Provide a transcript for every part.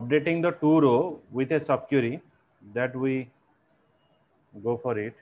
updating the two row with a subquery that we go for it.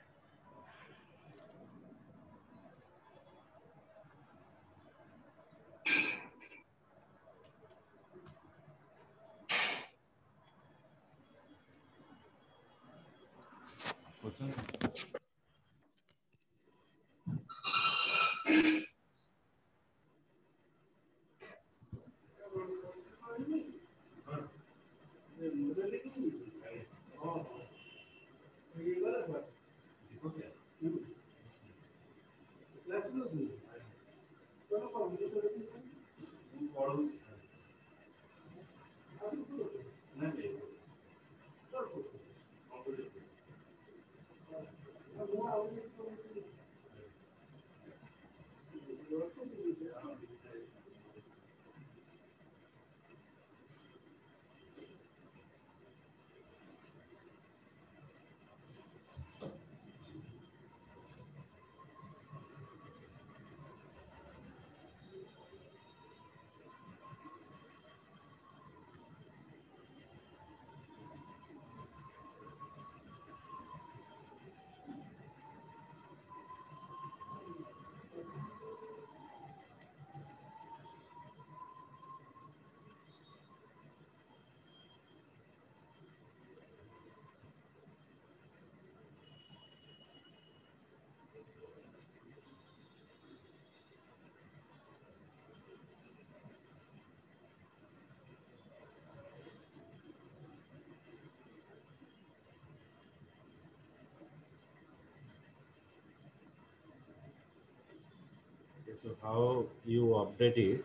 Okay, so how you update it?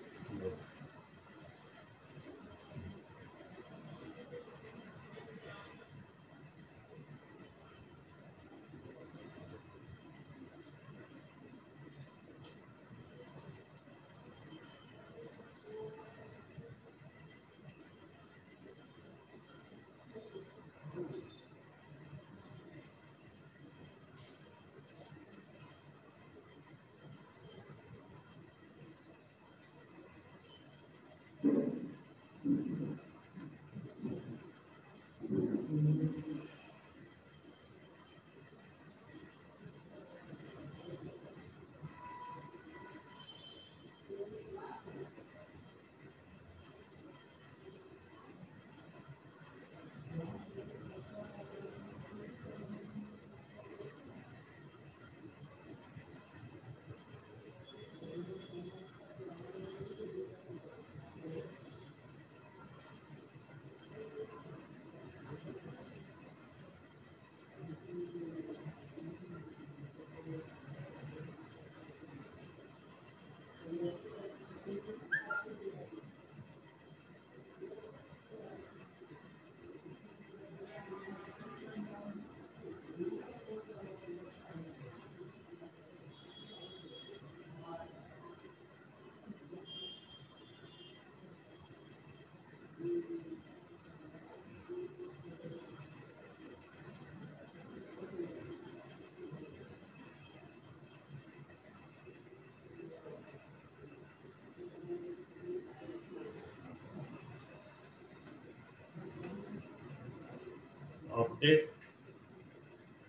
update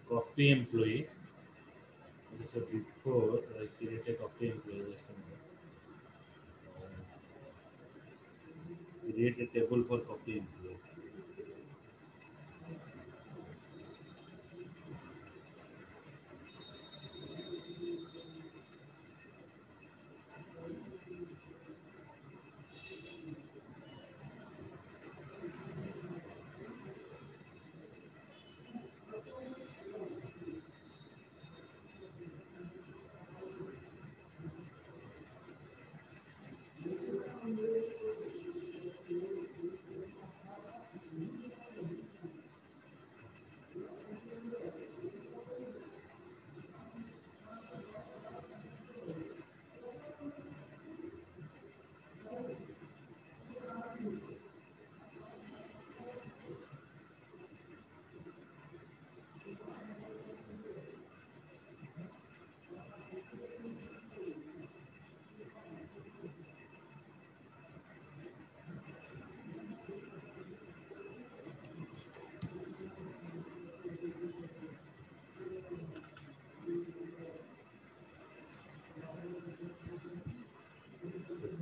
copy employee. Okay, so before I created a copy employee, create a table for copying.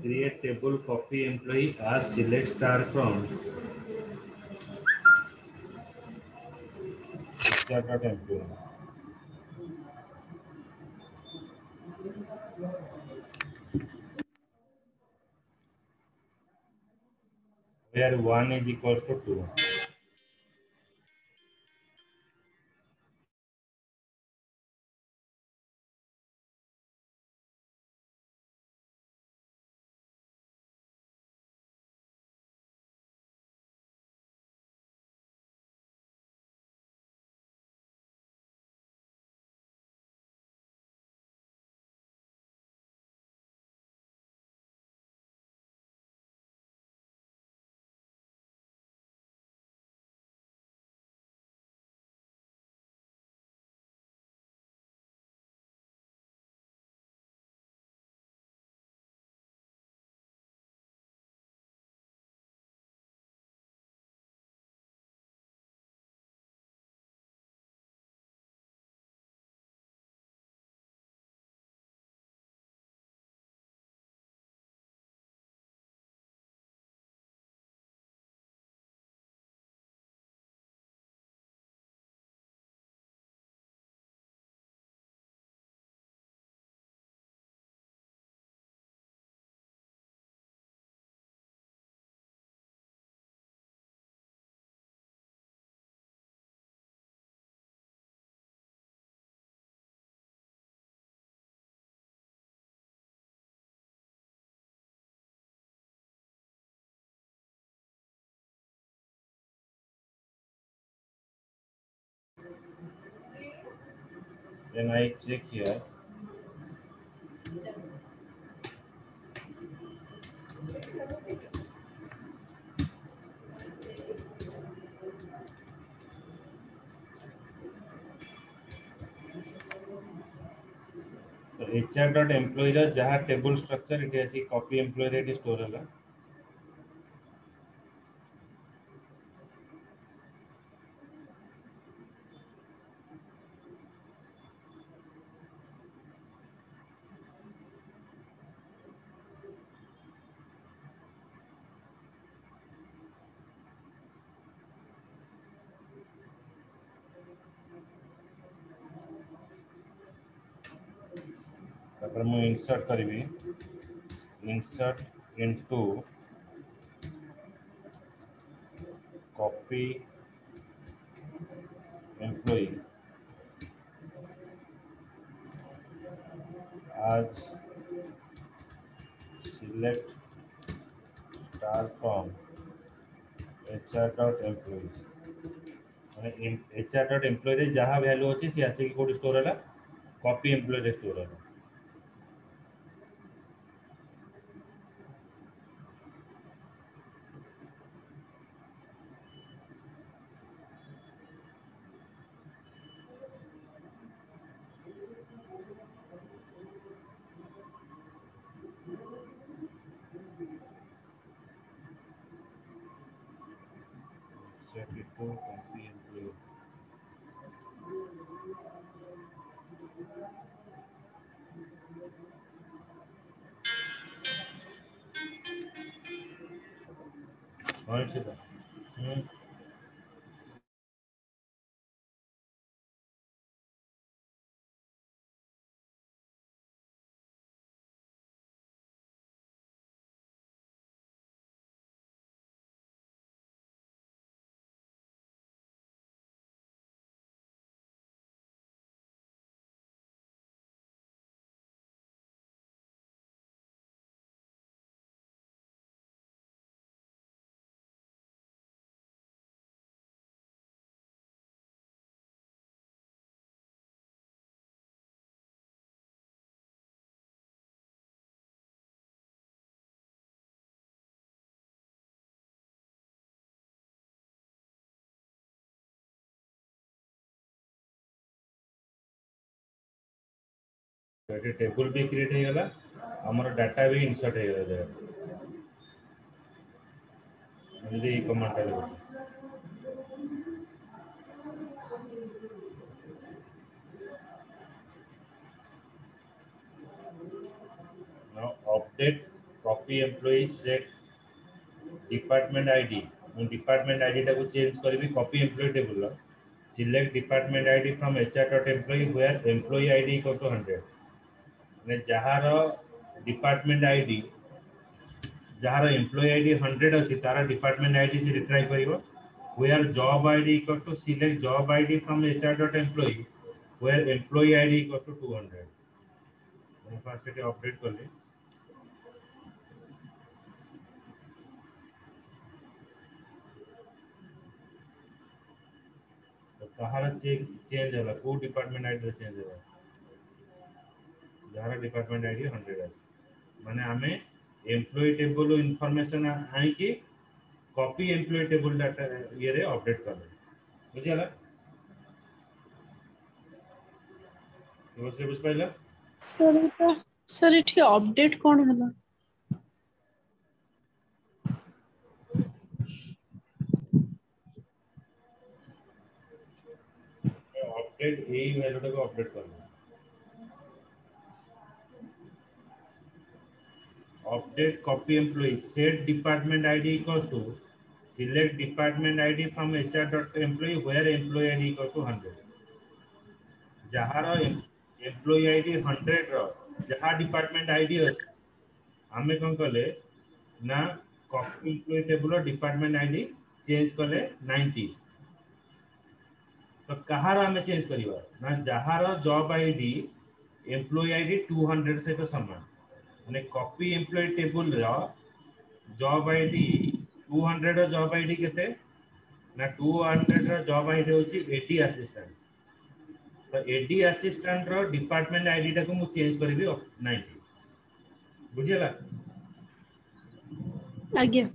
create table copy employee as select star from employee. where 1 is equals to 2. when I check here HR dot employee जहाँ table structure it has a copy employee rate store है ମୁଁ insert କରିବି insert into copy employee as select star from HR dot employees ମାନେ HR dot employee ରେ ଯାହା value ଅଛି ସେ ଆସିକି କୋଉଠି ଷ୍ଟୋର ହେଲା କପି ଏମ୍ପ୍ଲୟୀ ଏଠି ଟେବୁଲ ବି କ୍ରିଏଟ୍ ହେଇଗଲା ଆମର ଡାଟା ବି ଇନସର୍ଟ ହେଇଗଲା ଜାଗାରେ ଏମିତି ଏଇ କମାଣ୍ଡଟା ଦେଖୁଛି now update copy employee set department ID ମୁଁ ଡିପାର୍ଟମେଣ୍ଟ ଆଇଡିଟାକୁ ଚେଞ୍ଜ କରିବି କପି ଏମ୍ପ୍ଲୟି ଟେବୁଲର select department ID from H R dot employee where employee ID equal to hundred ମାନେ ଯାହାର ଡିପାର୍ଟମେଣ୍ଟ ଆଇଡି ଯାହାର ଏମ୍ପ୍ଲୟି ଆଇଡି ହଣ୍ଡ୍ରେଡ଼ ଅଛି ତାର ଡିପାର୍ଟମେଣ୍ଟ ଆଇଡି ସେ ରିଟ୍ରାଏ କରିବ where job id equal to select job id from hr dot employee where employee id equal to 200 ମୁଁ first ଏଠି update କଲି ତ କାହାର ଚେଞ୍ଜ ହେଲା କୋଉ ଡିପାର୍ଟମେଣ୍ଟ ଆଇଡିରେ ଚେଞ୍ଜ ହେଲା ଯାହାର ଡିପାର୍ଟମେଣ୍ଟ ଆଇ ଡ଼ି ହଣ୍ଡ୍ରେଡ଼ ଅଛି ମାନେ ଆମେ ଏମ୍ପ୍ଲୟି ଟେବୁଲ୍ ଇନଫର୍ମେସନ୍ ଆଣିକି କପି ଏମ୍ପ୍ଲୟି ଟେବୁଲ୍ ଡାଟା ଇଏରେ ଅପଡ଼େଟ୍ କଲେ ବୁଝିଗଲା ବୁଝିପାରିଲ ସାର୍ ଏଠି ଅପଡେଟ୍ କ'ଣ ହେଲା ଅପଡେଟ୍ ଏଇ ଭ୍ୟାଲୁଟାକୁ ଅପଡେଟ୍ କଲେ update copy employee set department id equals to select department id from hr.employee where employee id equals to 100 ଯାହାର employee id 100 ର ଯାହା department id ଅଛି ଆମେ କ'ଣ କଲେ ନା copy employee table department id change କଲେ 90 ତ କାହାର ଆମେ change କରିବା ନା ଯାହାର job id employee id 200 ସହିତ ସମାନ અને કોપી એમ્પ્લોયી ટેબલ ર જોબ આઈડી 200 જોબ આઈડી કેતે ના 200 જોબ આઈડી હોચી એડિ આસિસ્ટન્ટ તો એડિ આસિસ્ટન્ટ રો ડિપાર્ટમેન્ટ આઈડી તાકો હું ચેન્જ કરીબી ઓપ 90 બુજીલા આગે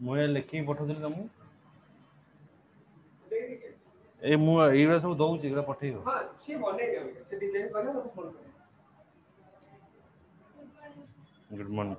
ମୁଁ ଏ ଲେଖିକି ପଠଉଥିଲି ତମକୁ ଏଇ ମୁଁ ଏଇଗୁଡ଼ା ସବୁ ଦଉଛି ଏଗୁଡ଼ା ପଠେଇବ ହଁ ସିଏ ବନେଇଦେବେ ସେ ଡିଜାଇନ କଲେ ମୋତେ ଫୋନ କରିବେ ଗୁଡ୍ ମର୍ଣ୍ଣିଂ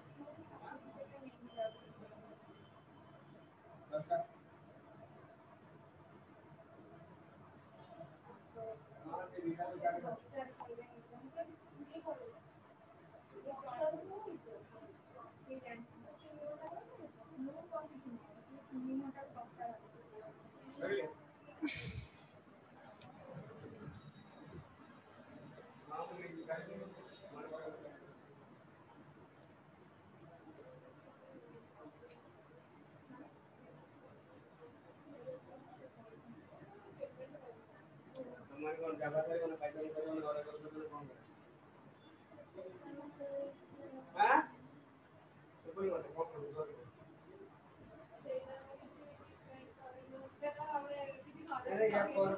या कोर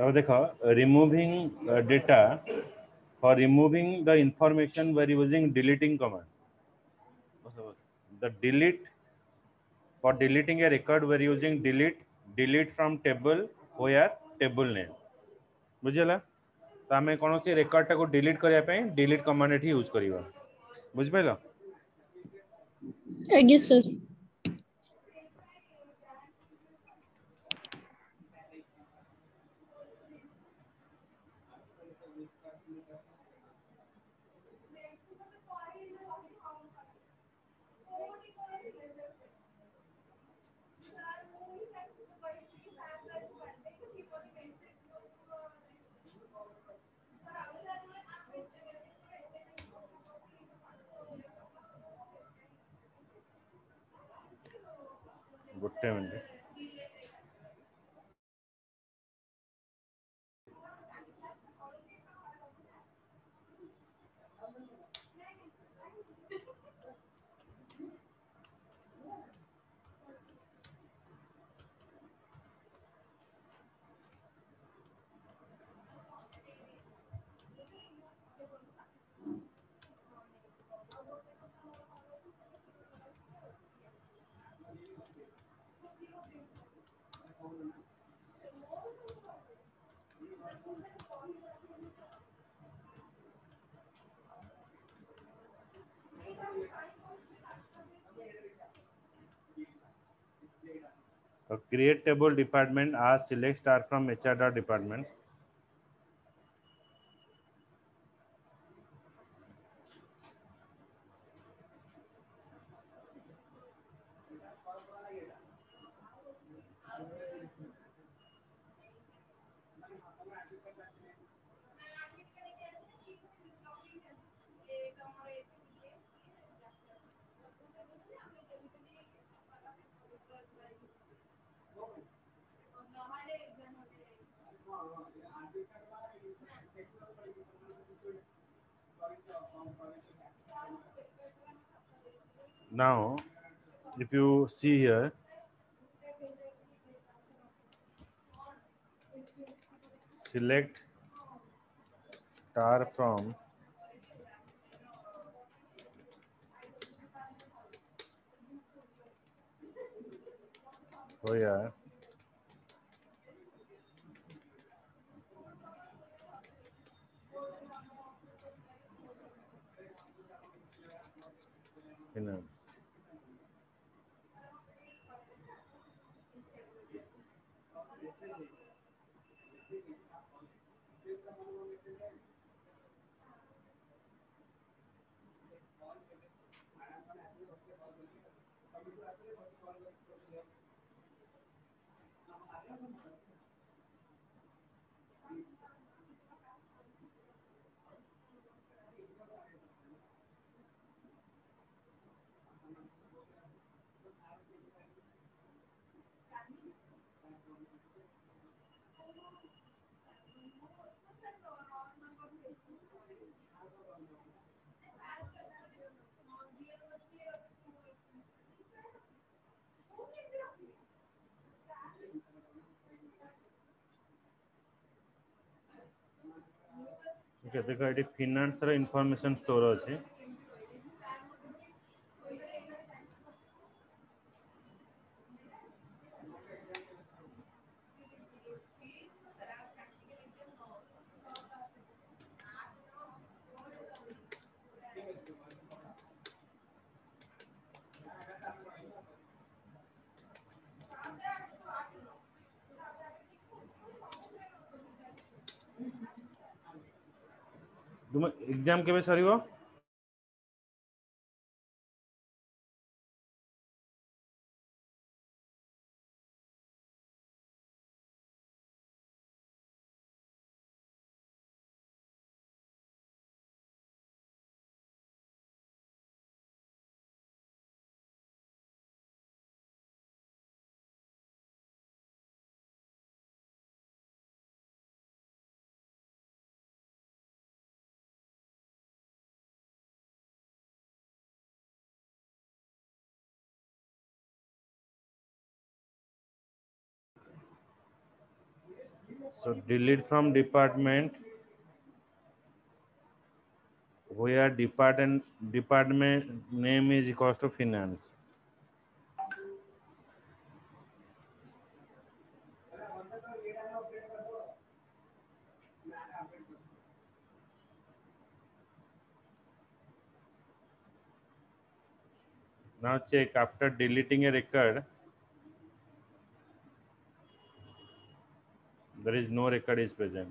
अब देखो removing data for removing the information where using deleting command the delete for deleting a record where using delete delete from table table यार टेबल नेम बुझेगा तो आम कौन सी रेकर्ड को डिलीट करने डिलीट कमांड ये यूज करवा बुझिपाल I guess so. सेवन Create table department, as select star from HR.department. Now, if you see here, select star from yeah. Fernandes. देख देखो ये फिनान्स रा स्टोर अछि ಎಕ್ಸಾಮ್ ಕೇವೆ ಸರಿವ so delete from department where department department name is cost of finance now check after deleting a record there is no record is present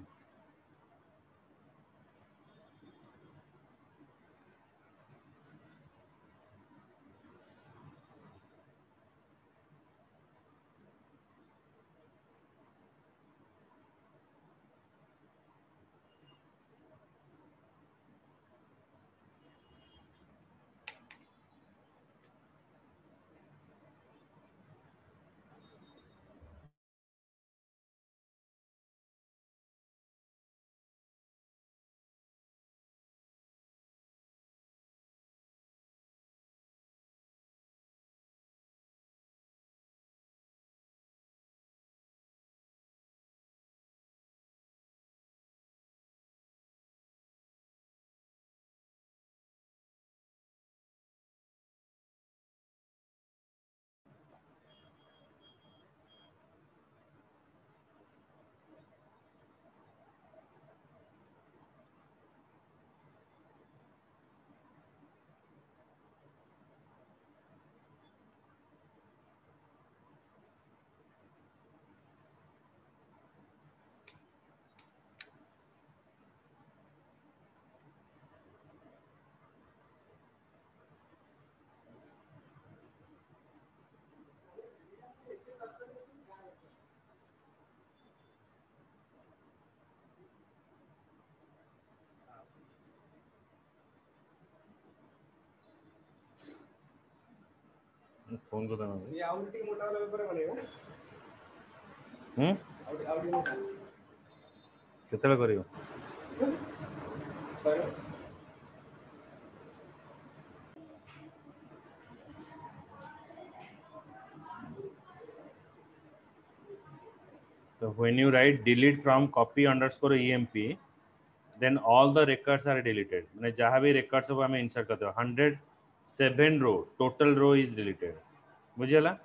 phone को देना ये आवडी मोटा वाला पेपर बनेगा हम आवडी मोटा कितने करियो sir So when you write delete from copy underscore emp, then all the records are deleted. मैंने जहाँ भी records हो हमें insert करते हो 107 row total row is deleted. बुझेगा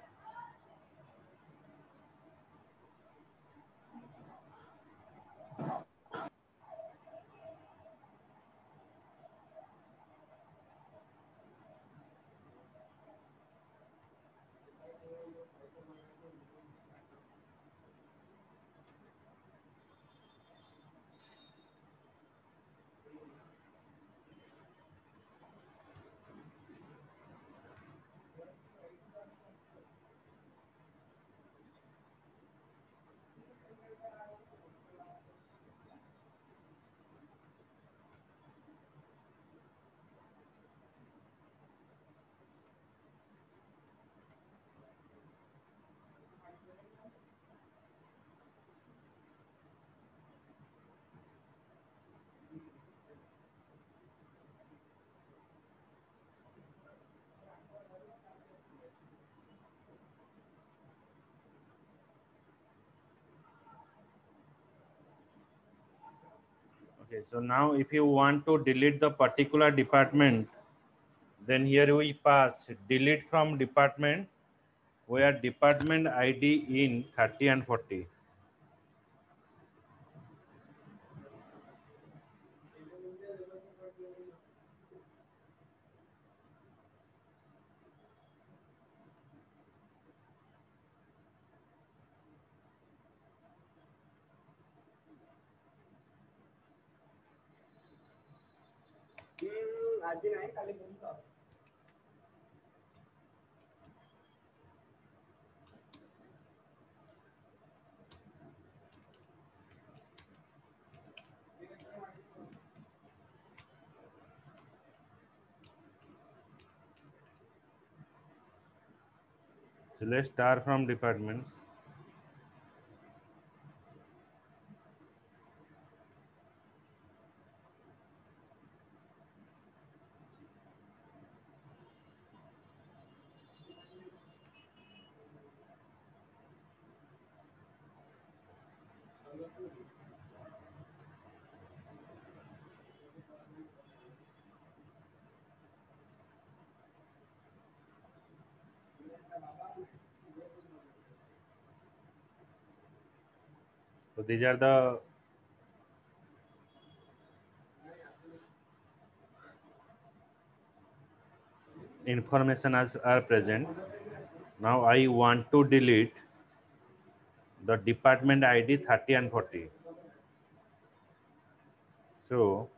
Okay, so now if you want to delete the particular department, then here we pass delete from department where department ID in 30 and 40. আজকে নাই কালে বলতে হবে select star from departments these are the information as are present. Now I want to delete the department ID 30 and 40. So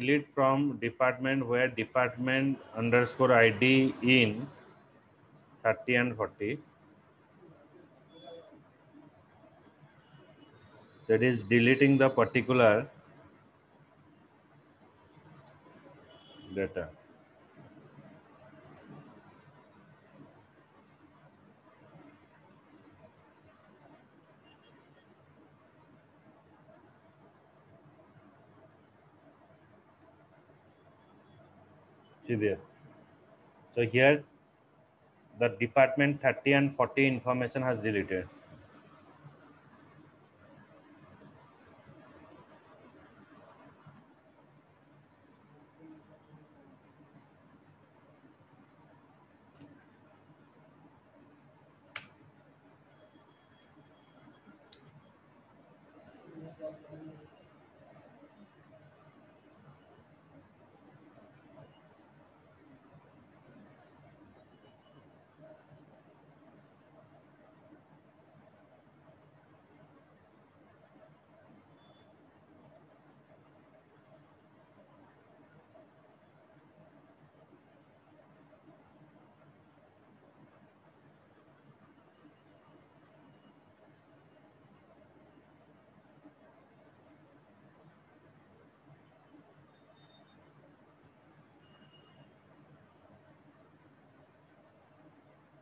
delete from department where department underscore ID in 30 and 40. So it is deleting the particular data. there. So here the department 30 and 40 information has deleted.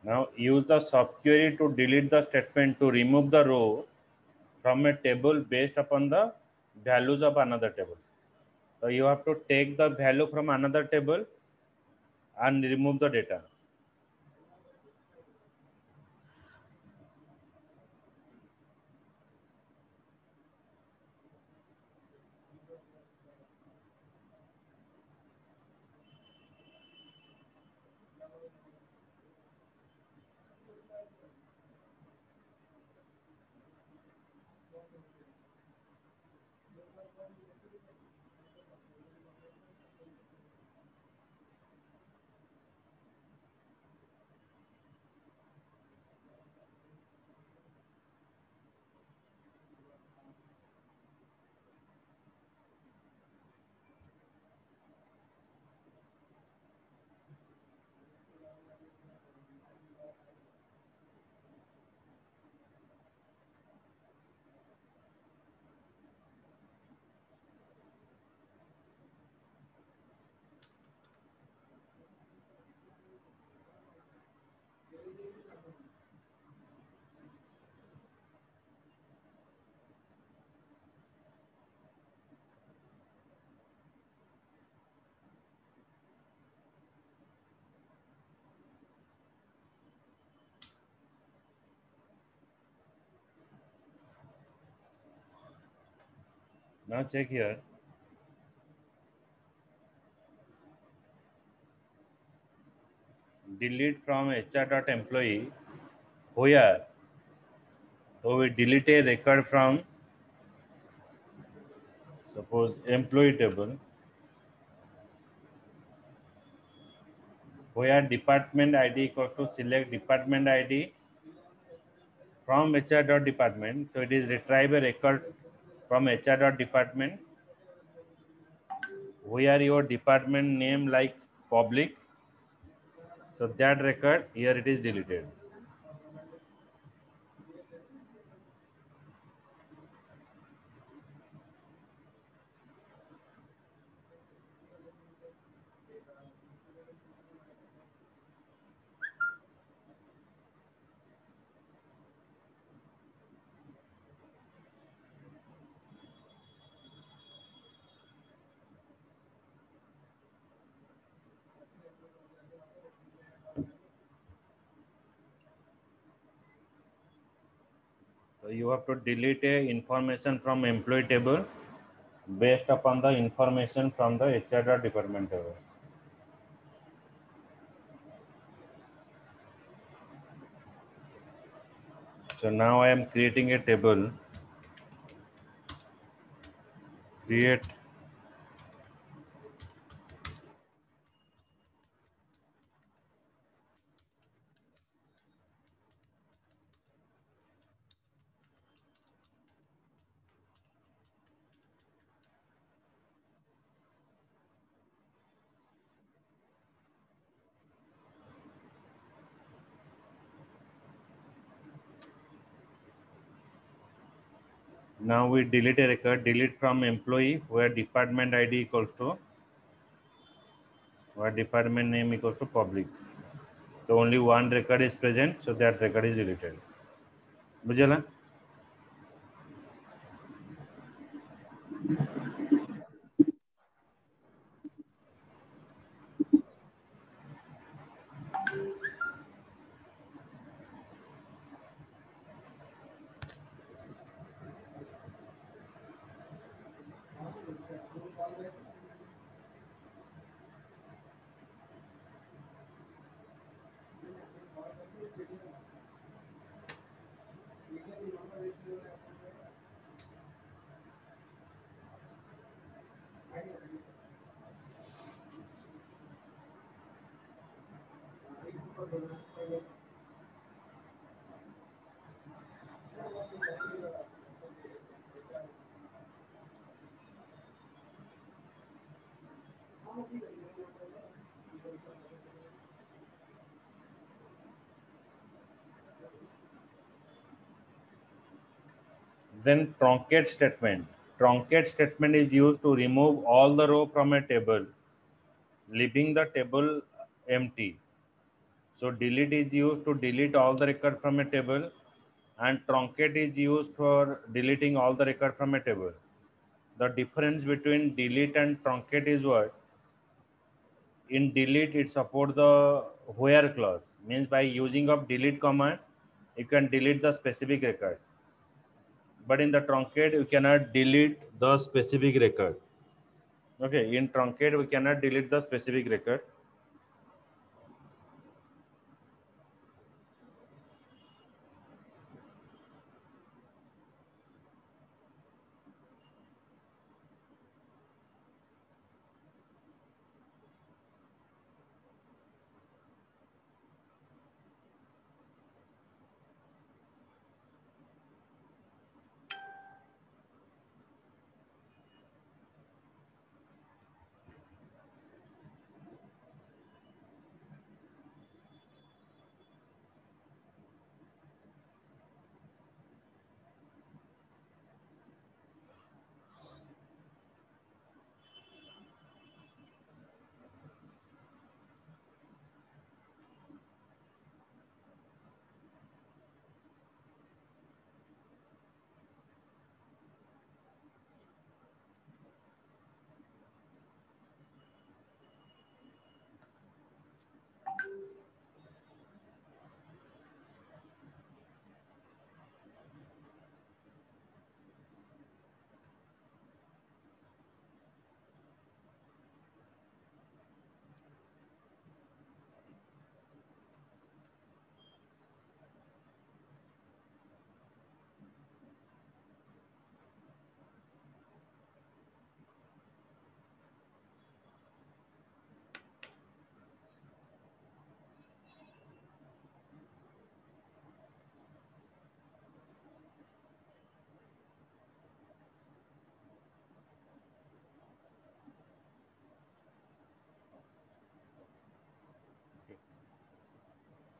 Now use the subquery to delete the statement to remove the row from a table based upon the values of another table. So you have to take the value from another table and remove the data. Now check here. Delete from hr.employee where oh, so we delete a record from suppose employee table where oh, department id equals to select department id from hr.department. So it is retrieve a record from HR department where your department name like public so that record here it is deleted you have to delete a information from employee table based upon the information from the HR department table. So now I am creating a table. Create now we delete a record delete from employee where department id equals to where department name equals to public so only one record is present so that record is deleted bujhala Then truncate statement. Truncate statement is used to remove all the row from a table, leaving the table empty. So delete is used to delete all the record from a table and truncate is used for deleting all the record from a table. The difference between delete and truncate is what? In delete, it supports the where clause. Means by using of delete command, you can delete the specific record. But in the truncate, you cannot delete the specific record. Okay, in truncate, we cannot delete the specific record.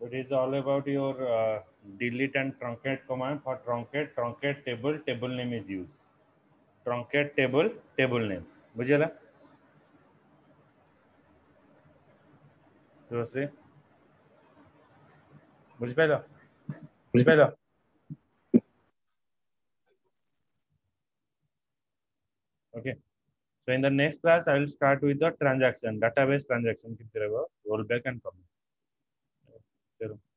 it is all about your uh, delete and truncate command for truncate, truncate table, table name is used. Truncate table, table name. Bujala? Seriously? Bujbela? Bujbela? Okay. So in the next class, I will start with the transaction, database transaction. Roll rollback and commit. Dedim.